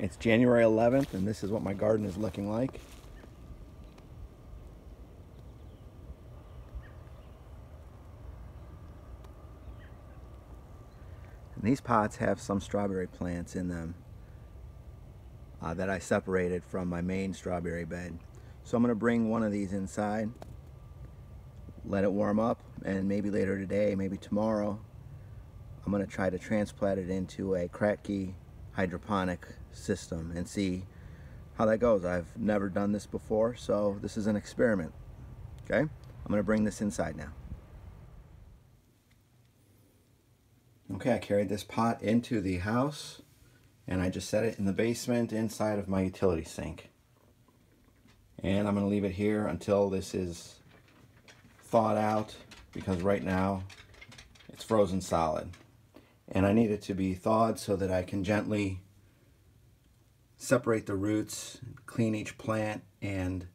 It's January 11th and this is what my garden is looking like. And these pots have some strawberry plants in them uh, that I separated from my main strawberry bed. So I'm going to bring one of these inside, let it warm up, and maybe later today, maybe tomorrow, I'm going to try to transplant it into a Kratky hydroponic system and see how that goes. I've never done this before, so this is an experiment. Okay, I'm going to bring this inside now. Okay, I carried this pot into the house and I just set it in the basement inside of my utility sink. And I'm going to leave it here until this is thawed out because right now it's frozen solid. And I need it to be thawed so that I can gently separate the roots, clean each plant, and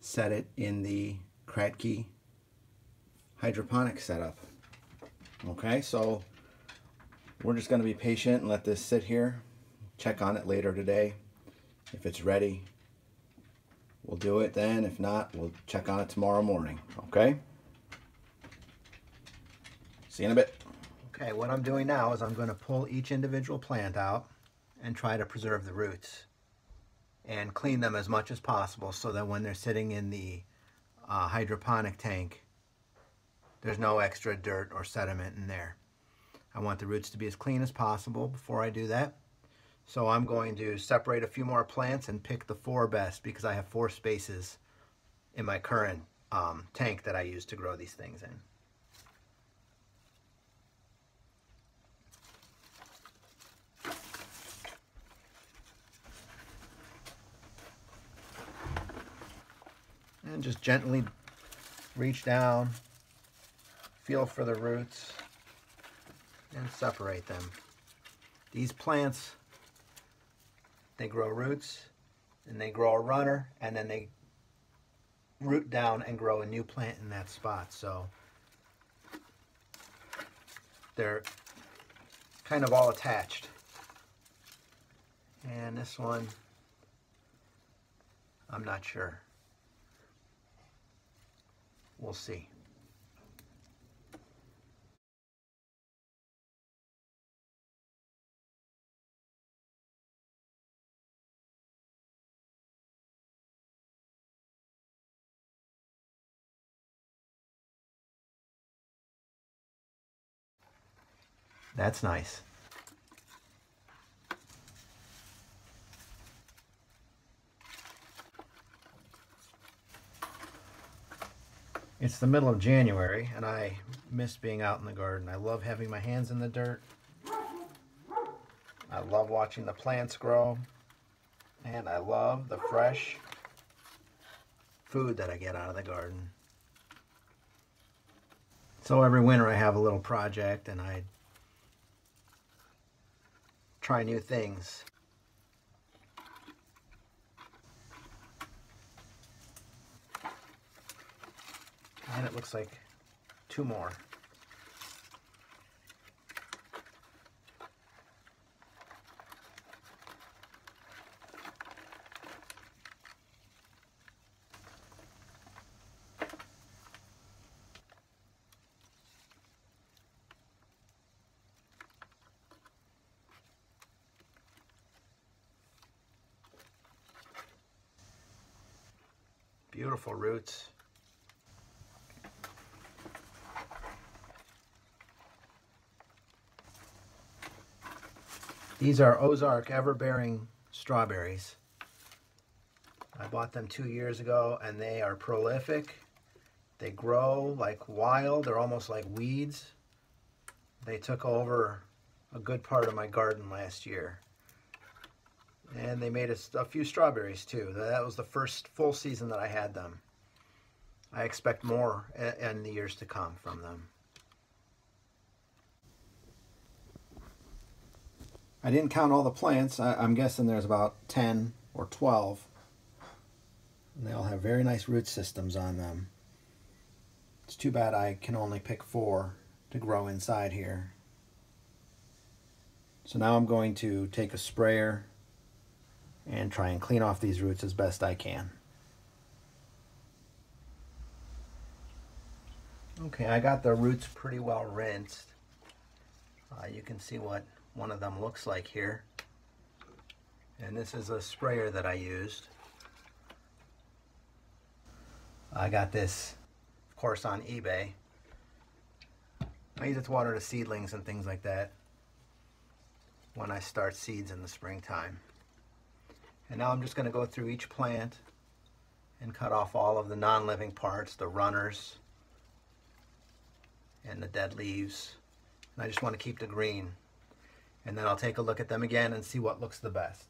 set it in the Kratky hydroponic setup. Okay, so we're just going to be patient and let this sit here check on it later today. If it's ready, we'll do it then. If not, we'll check on it tomorrow morning, okay? See you in a bit. Okay, what I'm doing now is I'm going to pull each individual plant out and try to preserve the roots and clean them as much as possible so that when they're sitting in the uh, hydroponic tank, there's no extra dirt or sediment in there. I want the roots to be as clean as possible before I do that. So I'm going to separate a few more plants and pick the four best because I have four spaces in my current um, tank that I use to grow these things in. And just gently reach down, feel for the roots, and separate them. These plants they grow roots, and they grow a runner, and then they root down and grow a new plant in that spot. So they're kind of all attached. And this one, I'm not sure. We'll see. That's nice. It's the middle of January and I miss being out in the garden. I love having my hands in the dirt. I love watching the plants grow. And I love the fresh food that I get out of the garden. So every winter I have a little project and I try new things. And it looks like two more. Beautiful roots. These are Ozark Everbearing strawberries. I bought them two years ago and they are prolific. They grow like wild. They're almost like weeds. They took over a good part of my garden last year and they made a, a, few strawberries too. That was the first full season that I had them. I expect more in the years to come from them. I didn't count all the plants. I, am guessing there's about 10 or 12. And they all have very nice root systems on them. It's too bad I can only pick four to grow inside here. So now I'm going to take a sprayer and try and clean off these roots as best I can. Okay, I got the roots pretty well rinsed. Uh, you can see what one of them looks like here. And this is a sprayer that I used. I got this, of course, on eBay. I use it to water the seedlings and things like that when I start seeds in the springtime. And now I'm just going to go through each plant and cut off all of the non-living parts, the runners and the dead leaves. And I just want to keep the green. And then I'll take a look at them again and see what looks the best.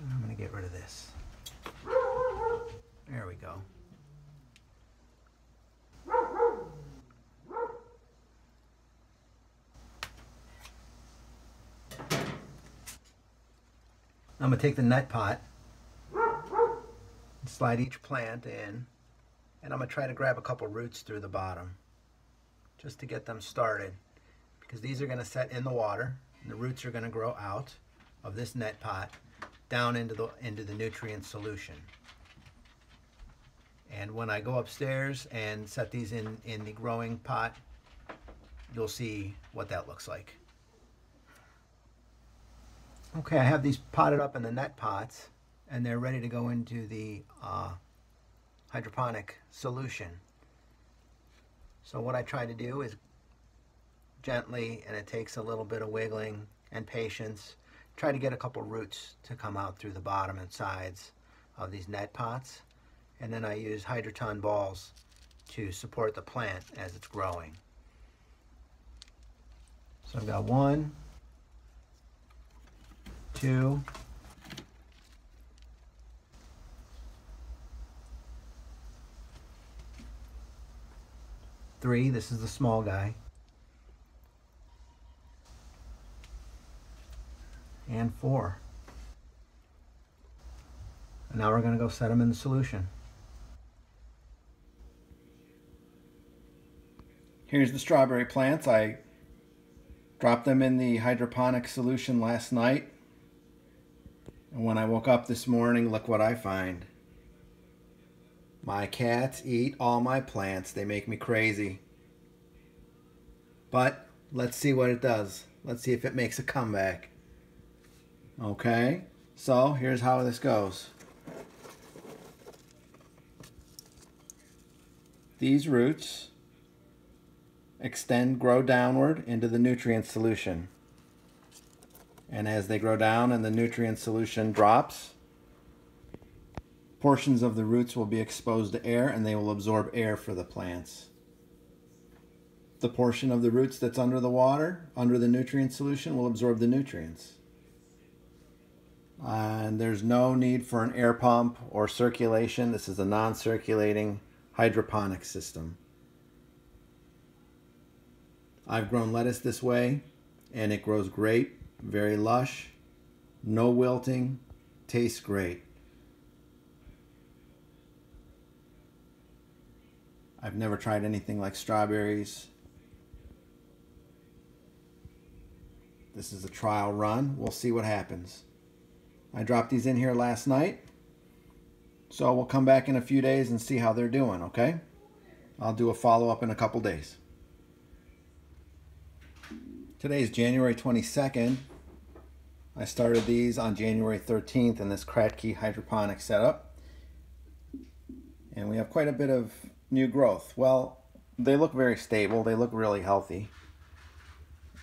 I'm going to get rid of this. There we go. I'm going to take the net pot slide each plant in and I'm going to try to grab a couple roots through the bottom just to get them started because these are going to set in the water and the roots are going to grow out of this net pot down into the into the nutrient solution. And when I go upstairs and set these in in the growing pot, you'll see what that looks like. Okay, I have these potted up in the net pots and they're ready to go into the uh, hydroponic solution. So what I try to do is gently, and it takes a little bit of wiggling and patience, try to get a couple roots to come out through the bottom and sides of these net pots. And then I use Hydroton balls to support the plant as it's growing. So I've got one, two, three. This is the small guy. and 4. And now we're going to go set them in the solution. Here's the strawberry plants. I dropped them in the hydroponic solution last night. And when I woke up this morning, look what I find. My cats eat all my plants. They make me crazy. But let's see what it does. Let's see if it makes a comeback. Okay, so here's how this goes. These roots extend, grow downward into the nutrient solution. And as they grow down and the nutrient solution drops, portions of the roots will be exposed to air and they will absorb air for the plants. The portion of the roots that's under the water, under the nutrient solution, will absorb the nutrients and there's no need for an air pump or circulation. This is a non-circulating hydroponic system. I've grown lettuce this way and it grows great, very lush, no wilting, tastes great. I've never tried anything like strawberries. This is a trial run. We'll see what happens. I dropped these in here last night. So we'll come back in a few days and see how they're doing, okay? I'll do a follow-up in a couple days. Today is January 22nd. I started these on January 13th in this Kratky hydroponic setup. And we have quite a bit of new growth. Well, they look very stable. They look really healthy.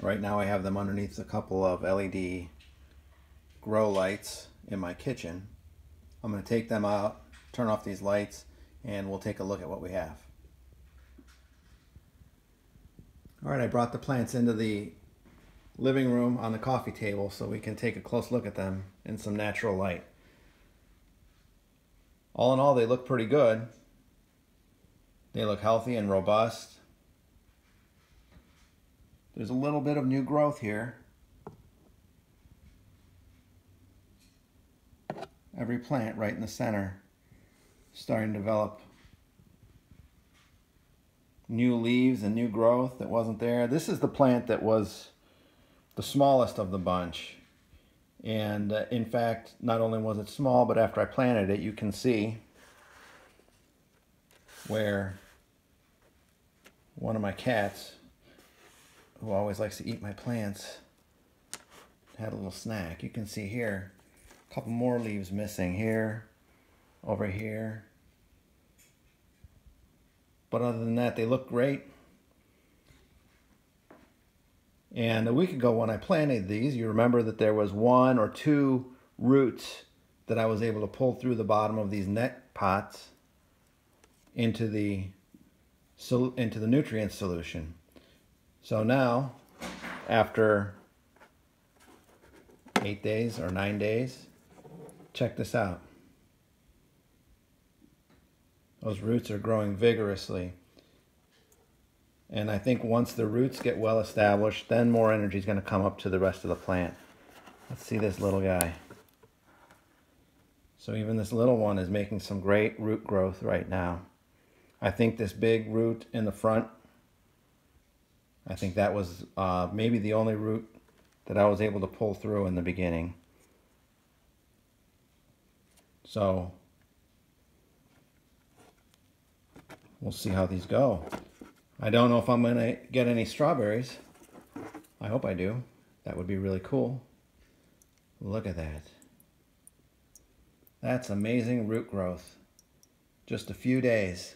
Right now I have them underneath a couple of LED grow lights in my kitchen. I'm going to take them out, turn off these lights, and we'll take a look at what we have. All right, I brought the plants into the living room on the coffee table so we can take a close look at them in some natural light. All in all, they look pretty good. They look healthy and robust. there's a little bit of new growth here. Every plant right in the center starting to develop new leaves and new growth that wasn't there. This is the plant that was the smallest of the bunch. And uh, in fact, not only was it small, but after I planted it, you can see where one of my cats, who always likes to eat my plants, had a little snack. You can see here, a couple more leaves missing here, over here. But other than that, they look great. And a week ago when I planted these, you remember that there was one or two roots that I was able to pull through the bottom of these net pots into the into the nutrient solution. So now, after eight days or nine days, check this out. Those roots are growing vigorously. And I think once the roots get well established, then more energy is going to come up to the rest of the plant. Let's see this little guy. So even this little one is making some great root growth right now. I think this big root in the front, I think that was uh, maybe the only root that I was able to pull through in the beginning. So we'll see how these go. I don't know if I'm going to get any strawberries. I hope I do. That would be really cool. Look at that. That's amazing root growth. Just a few days.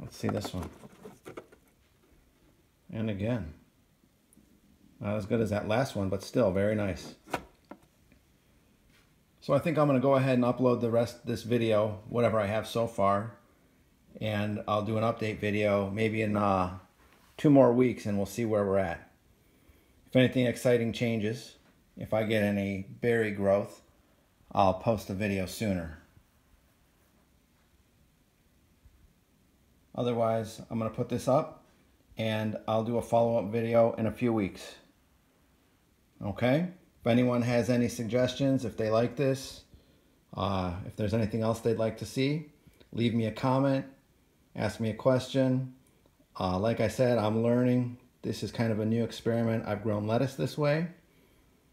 Let's see this one. And again. Not as good as that last one, but still very nice. So I think I'm going to go ahead and upload the rest of this video, whatever I have so far. And I'll do an update video maybe in uh, two more weeks and we'll see where we're at. If anything exciting changes, if I get any berry growth, I'll post a video sooner. Otherwise, I'm going to put this up and I'll do a follow-up video in a few weeks. Okay? If anyone has any suggestions, if they like this, uh, if there's anything else they'd like to see, leave me a comment, ask me a question. Uh, like I said, I'm learning. This is kind of a new experiment. I've grown lettuce this way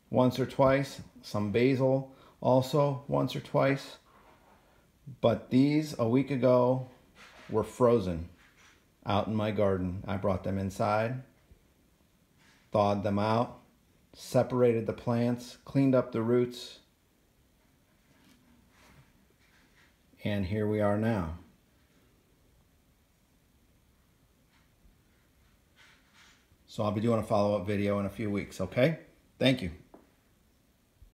once or twice, some basil also once or twice. But these a week ago were frozen out in my garden. I brought them inside, thawed them out, separated the plants, cleaned up the roots, and here we are now. So I'll be doing a follow-up video in a few weeks, okay? Thank you.